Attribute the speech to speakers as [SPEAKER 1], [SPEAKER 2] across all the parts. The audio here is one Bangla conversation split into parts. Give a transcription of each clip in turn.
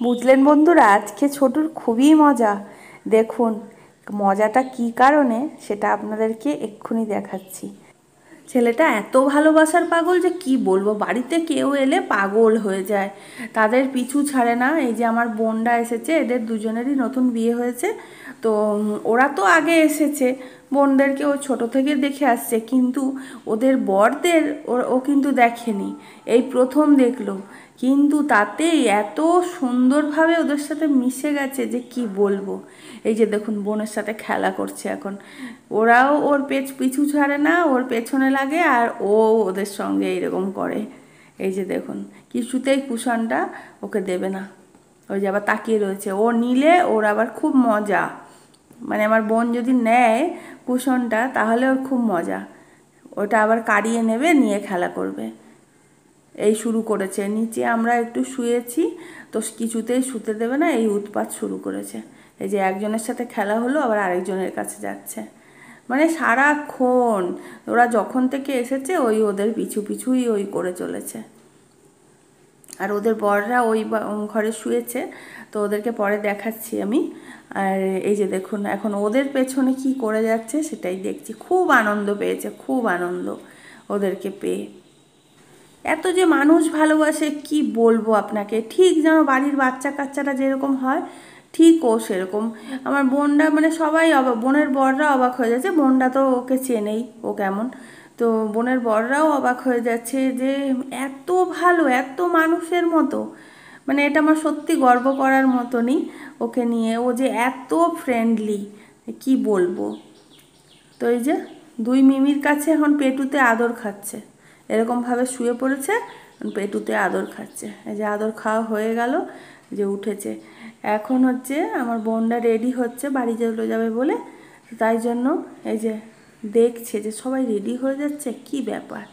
[SPEAKER 1] বুঝলেন বন্ধুরা, আজকে ছোটুর খুবই মজা। দেখুন, মজাটা কি কারণে সেটা আপনাদেরকে এক্ষুনি দেখাচ্ছি। ছেলেটা এত ভালোবাসার পাগল যে কি বলব, বাড়িতে কেউ এলে পাগল হয়ে যায়। তাদের পিছু ছাড়ে না, এই যে আমার বোনরা এসেছে, এদের দুজনেরই নতুন বিয়ে হয়েছে। তো ওরা তো আগে এসেছে। বোনদেরকে ও ছোট থেকে দেখে আসছে, কিন্তু ওদের বরদের ও কিন্তু দেখেনি। এই প্রথম দেখল। কিন্তু তাতেই এত সুন্দরভাবে ওদের সাথে মিশে গেছে যে কি বলব? এই যে দেখুন, বোনের সাথে খেলা করছে এখন। ওরাও ওর পেছ, পিছু ছাড়ে না, ওর পেছনে লাগে আর ও ওদের সঙ্গে এইরকম করে। এই যে দেখুন, কিছুতেই কুশনটা ওকে দেবে না। ওই যে আবার তাকিয়ে রয়েছে। ও নিলে ওর আবার খুব মজা। মানে আমার বোন যদি নেয় কুশনটা, তাহলে ওর খুব মজা। ওটা আবার কাড়িয়ে নেবে, নিয়ে খেলা করবে। এই শুরু করেছে। নিচে আমরা একটু শুয়েছি, তো কিছুতেই শুতে দেবে না, এই উৎপাত শুরু করেছে। এই যে একজনের সাথে খেলা হলো, আবার আরেকজনের কাছে যাচ্ছে। মানে সারাক্ষণ ওরা যখন থেকে এসেছে, ওই ওদের পিছু পিছুই ওই করে চলেছে। আর ওদের বররা ওই ঘরে শুয়েছে, তো ওদেরকে পরে দেখাচ্ছি আমি। আর এই যে দেখুন, এখন ওদের পেছনে কি করে যাচ্ছে সেটাই দেখছি। খুব আনন্দ পেয়েছে, খুব আনন্দ ওদেরকে পেয়ে। এত যে মানুষ ভালোবাসে, কি বলব আপনাকে? ঠিক যেন বাড়ির বাচ্চা কাচ্চারা যেরকম হয়, ঠিক ও সেরকম। আমার বোনরা মানে সবাই অবাক, বোনের বররা অবাক হয়ে যাচ্ছে, বোনরা তো ওকে চেনেই, ও কেমন। তো বোনের বররাও অবাক হয়ে যাচ্ছে যে এত ভালো, এত মানুষের মতো। মানে এটা আমার সত্যি গর্ব করার মতনই ওকে নিয়ে। ও যে এত ফ্রেন্ডলি কি বলব? তো এই যে দুই মিমির কাছে এখন পেটুতে আদর খাচ্ছে। এরকমভাবে শুয়ে পড়েছে পেটুতে আদর খাচ্ছে। এই যে আদর খাওয়া হয়ে গেল, যে উঠেছে। এখন হচ্ছে আমার বোনটা রেডি হচ্ছে, বাড়ি চলে যাবে বলে। তাই জন্য এই যে দেখছে যে সবাই রেডি হয়ে যাচ্ছে, কি ব্যাপার?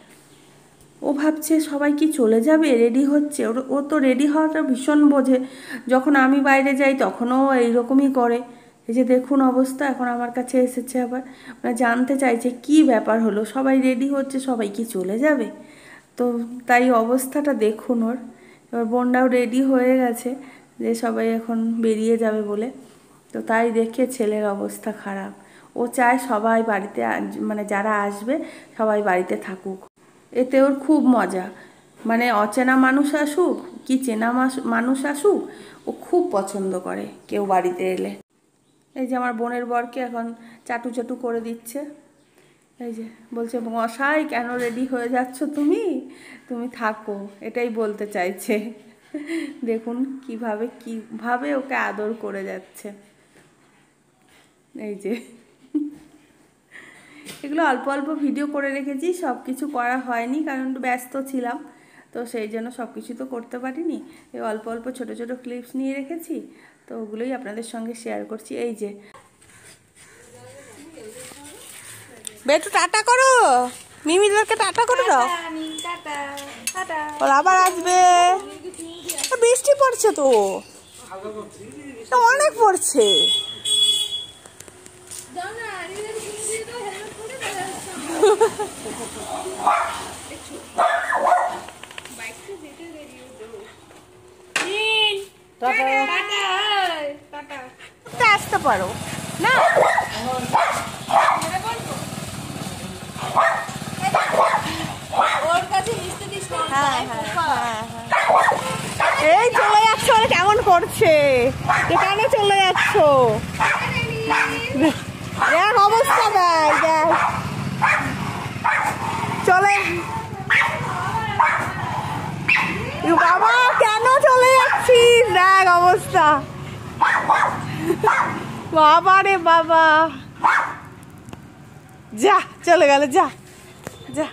[SPEAKER 1] ও ভাবছে সবাই কি চলে যাবে? রেডি হচ্ছে। ওর, ও তো রেডি হওয়াটা ভীষণ বোঝে। যখন আমি বাইরে যাই তখনও এইরকমই করে। এই যে দেখুন অবস্থা, এখন আমার কাছে এসেছে আবার। মানে জানতে চাইছে কি ব্যাপার হলো? সবাই রেডি হচ্ছে, সবাই কি চলে যাবে? তো তাই অবস্থাটা দেখুন ওর। এবার বোনটাও রেডি হয়ে গেছে যে সবাই এখন বেরিয়ে যাবে বলে। তো তাই দেখে ছেলের অবস্থা খারাপ। ও চায় সবাই বাড়িতে মানে যারা আসবে সবাই বাড়িতে থাকুক। এতে ওর খুব মজা। মানে অচেনা মানুষ আসুক কি চেনা মানুষ আসুক, ও খুব পছন্দ করে কেউ বাড়িতে এলে। এই যে আমার বোনের বরকে এখন চাটু চাটু করে দিচ্ছে। এই যে বলছে, মশাই, কেন রেডি হয়ে যাচ্ছ তুমি? তুমি থাকো। এটাই বলতে চাইছে। দেখুন কীভাবে কীভাবে ওকে আদর করে যাচ্ছে। এই যে এগুলো অল্প অল্প ভিডিও করে রেখেছি সব কিছু করা হয়নি কারণ ব্যস্ত ছিলাম। তো সেই জন্য সব কিছু তো করতে পারিনি। এই অল্প অল্প ছোট ছোট ক্লিপস নিয়ে রেখেছি তো ওগুলোই আপনাদের সঙ্গে শেয়ার করছি। এই যে। বেটু টাটা করো! মিমিদেরকে টাটা করে দাও। আবার আসবে। বৃষ্টি পড়ছে তো অনেক পড়ছে। আসতে পারো। না। এই চলে যাচ্ছ কেমন করছে? কেন চলে যাচ্ছ। এক অবস্থা। বাবা রে বাবা। যা চলে গেল যা যা।